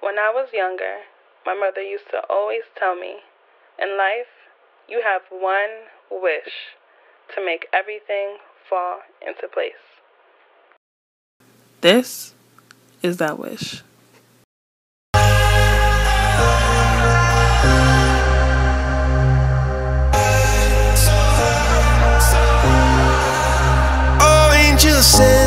When I was younger, my mother used to always tell me, in life, you have one wish to make everything fall into place. This is that wish. Oh, angels sent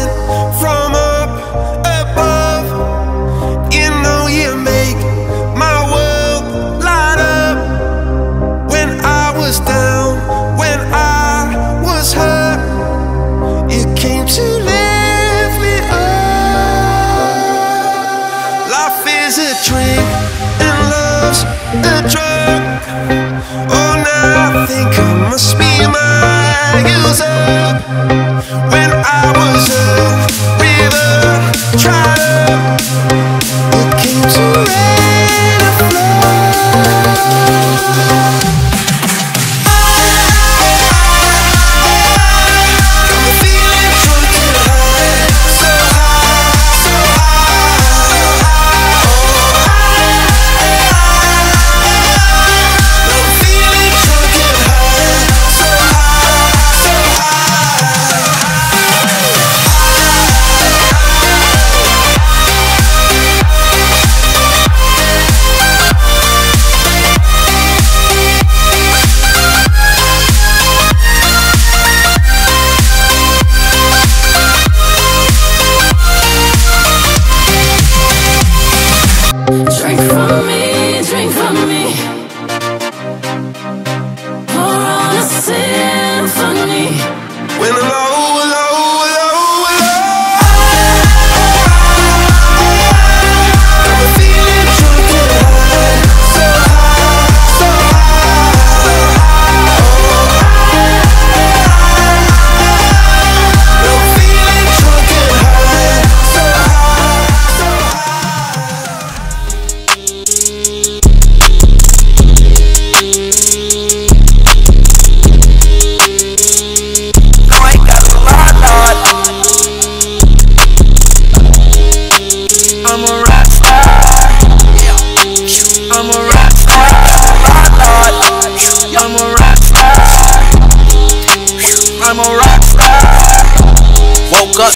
a drink and love's a drug. Oh, now I think I must be my. When Drink from me.